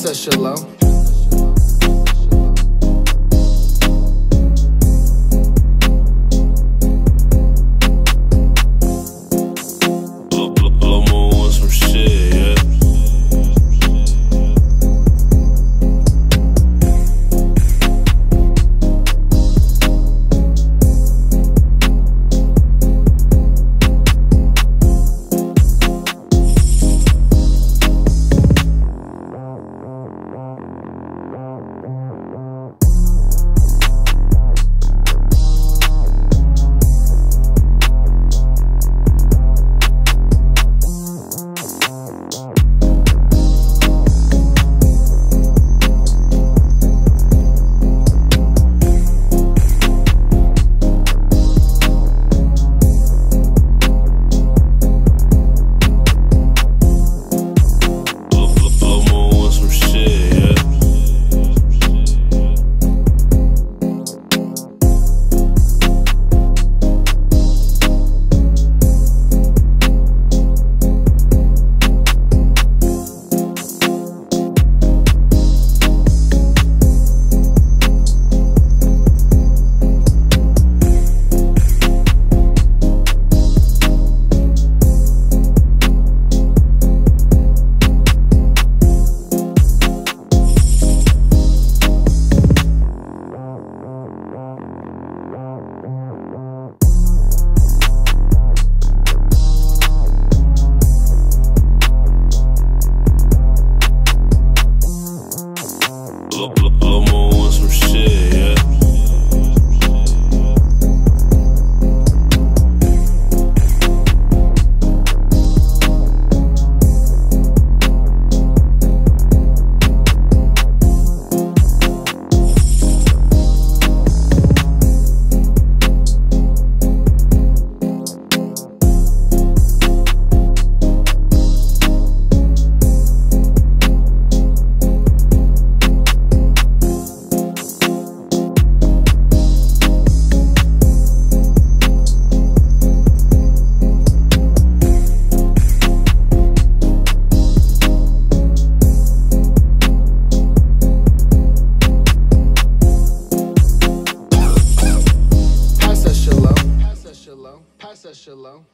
said shalom. blow, blow, blow, blow, blow, blow, shit, low. Pass that shit low.